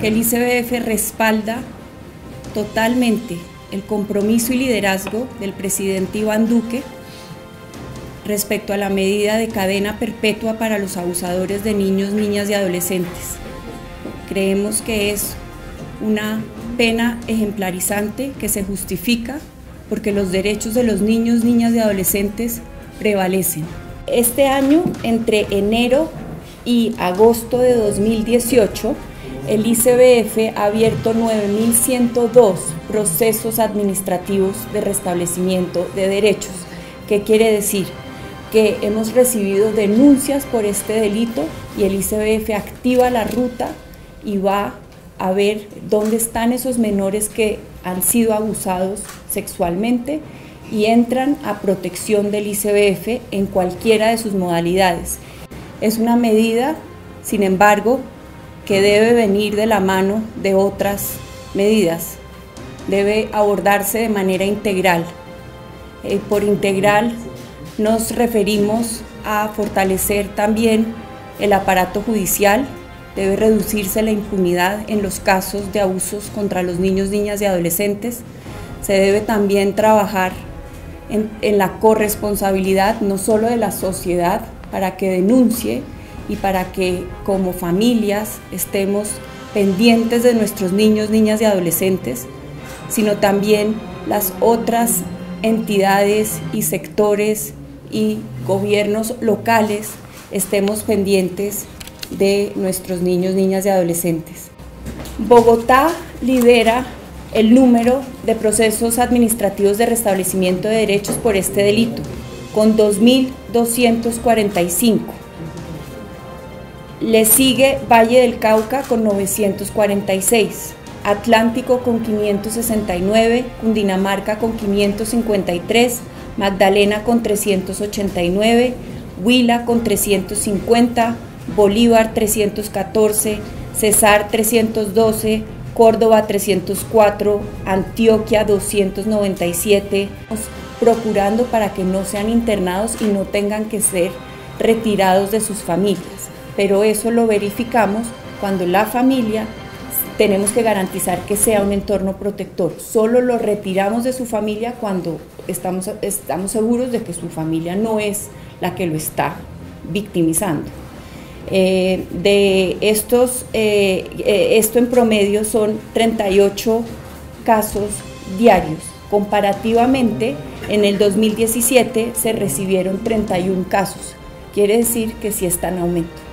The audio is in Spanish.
que el ICBF respalda totalmente el compromiso y liderazgo del presidente Iván Duque respecto a la medida de cadena perpetua para los abusadores de niños, niñas y adolescentes. Creemos que es una pena ejemplarizante que se justifica porque los derechos de los niños, niñas y adolescentes prevalecen. Este año, entre enero y agosto de 2018, el ICBF ha abierto 9.102 procesos administrativos de restablecimiento de derechos. ¿Qué quiere decir? Que hemos recibido denuncias por este delito y el ICBF activa la ruta y va a ver dónde están esos menores que han sido abusados sexualmente y entran a protección del ICBF en cualquiera de sus modalidades. Es una medida, sin embargo, que debe venir de la mano de otras medidas. Debe abordarse de manera integral. Eh, por integral nos referimos a fortalecer también el aparato judicial, debe reducirse la impunidad en los casos de abusos contra los niños, niñas y adolescentes. Se debe también trabajar en, en la corresponsabilidad no solo de la sociedad para que denuncie, y para que como familias estemos pendientes de nuestros niños, niñas y adolescentes, sino también las otras entidades y sectores y gobiernos locales estemos pendientes de nuestros niños, niñas y adolescentes. Bogotá lidera el número de procesos administrativos de restablecimiento de derechos por este delito, con 2.245 le sigue Valle del Cauca con 946, Atlántico con 569, Cundinamarca con 553, Magdalena con 389, Huila con 350, Bolívar 314, Cesar 312, Córdoba 304, Antioquia 297, procurando para que no sean internados y no tengan que ser retirados de sus familias pero eso lo verificamos cuando la familia tenemos que garantizar que sea un entorno protector. Solo lo retiramos de su familia cuando estamos, estamos seguros de que su familia no es la que lo está victimizando. Eh, de estos, eh, eh, esto en promedio son 38 casos diarios. Comparativamente, en el 2017 se recibieron 31 casos. Quiere decir que sí está en aumento.